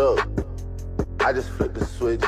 Look, I just flipped the switch.